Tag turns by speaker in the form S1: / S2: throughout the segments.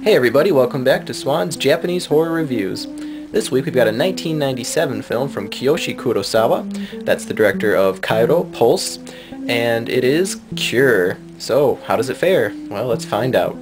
S1: Hey everybody, welcome back to Swan's Japanese Horror Reviews. This week we've got a 1997 film from Kiyoshi Kurosawa. That's the director of Kairo, Pulse, and it is Cure. So, how does it fare? Well, let's find out.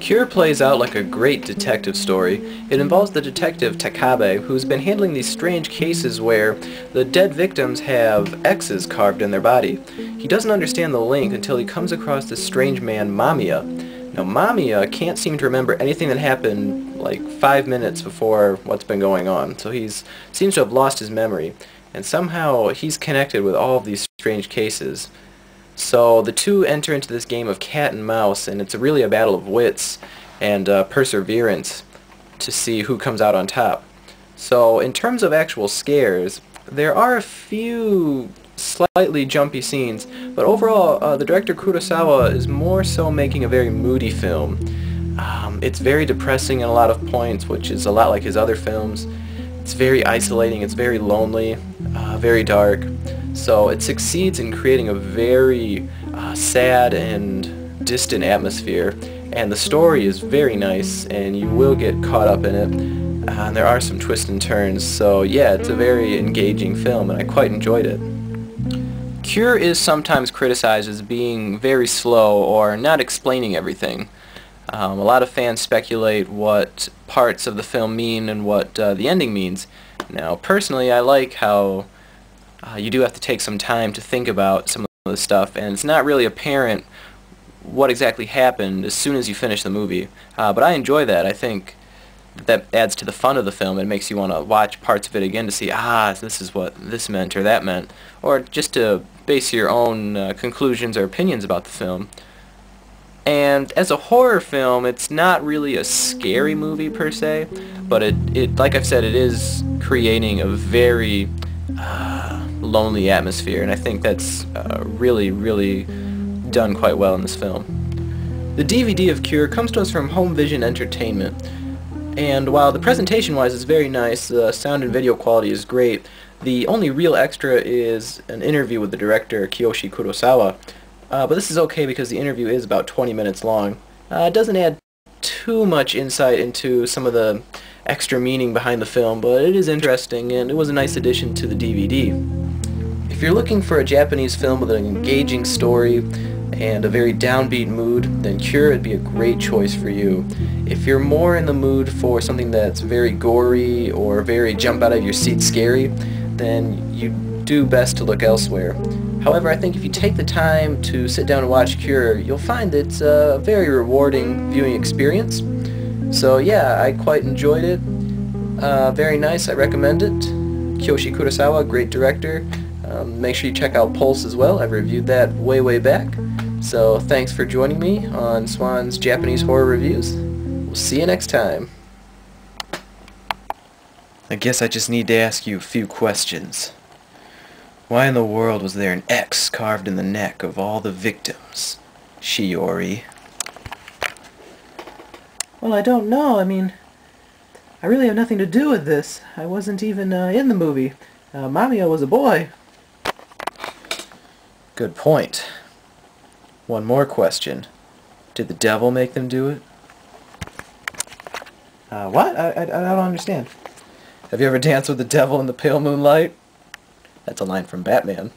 S1: Cure plays out like a great detective story. It involves the detective Takabe, who's been handling these strange cases where the dead victims have X's carved in their body. He doesn't understand the link until he comes across this strange man, Mamiya. Now, Mamiya can't seem to remember anything that happened like five minutes before what's been going on, so he seems to have lost his memory. And somehow he's connected with all of these strange cases. So the two enter into this game of cat and mouse, and it's really a battle of wits and uh, perseverance to see who comes out on top. So in terms of actual scares, there are a few slightly jumpy scenes, but overall uh, the director Kurosawa is more so making a very moody film. Um, it's very depressing in a lot of points, which is a lot like his other films. It's very isolating, it's very lonely, uh, very dark. So it succeeds in creating a very uh, sad and distant atmosphere. And the story is very nice, and you will get caught up in it. Uh, and there are some twists and turns. So yeah, it's a very engaging film, and I quite enjoyed it. Cure is sometimes criticized as being very slow or not explaining everything. Um, a lot of fans speculate what parts of the film mean and what uh, the ending means. Now, personally, I like how uh, you do have to take some time to think about some of the stuff, and it's not really apparent what exactly happened as soon as you finish the movie. Uh, but I enjoy that. I think that, adds to the fun of the film. It makes you want to watch parts of it again to see, ah, this is what this meant or that meant, or just to base your own uh, conclusions or opinions about the film. And as a horror film, it's not really a scary movie per se, but it, it like I've said, it is creating a very uh, lonely atmosphere, and I think that's uh, really, really done quite well in this film. The DVD of Cure comes to us from Home Vision Entertainment, and while the presentation-wise is very nice, the sound and video quality is great, the only real extra is an interview with the director, Kiyoshi Kurosawa, uh, but this is okay because the interview is about 20 minutes long. Uh, it doesn't add too much insight into some of the extra meaning behind the film, but it is interesting and it was a nice addition to the DVD. If you're looking for a Japanese film with an engaging story and a very downbeat mood, then Cure would be a great choice for you. If you're more in the mood for something that's very gory or very jump out of your seat scary, then you do best to look elsewhere. However, I think if you take the time to sit down and watch Cure, you'll find it's a very rewarding viewing experience. So yeah, I quite enjoyed it. Uh, very nice, I recommend it. Kiyoshi Kurosawa, great director. Um, make sure you check out Pulse as well. I've reviewed that way, way back. So thanks for joining me on Swan's Japanese Horror Reviews. We'll see you next time. I guess I just need to ask you a few questions. Why in the world was there an X carved in the neck of all the victims? Shiori.
S2: Well, I don't know. I mean, I really have nothing to do with this. I wasn't even uh, in the movie. Uh, Mamiya was a boy.
S1: Good point. One more question. Did the devil make them do it?
S2: Uh, what? I, I, I don't understand.
S1: Have you ever danced with the devil in the pale moonlight? That's a line from Batman.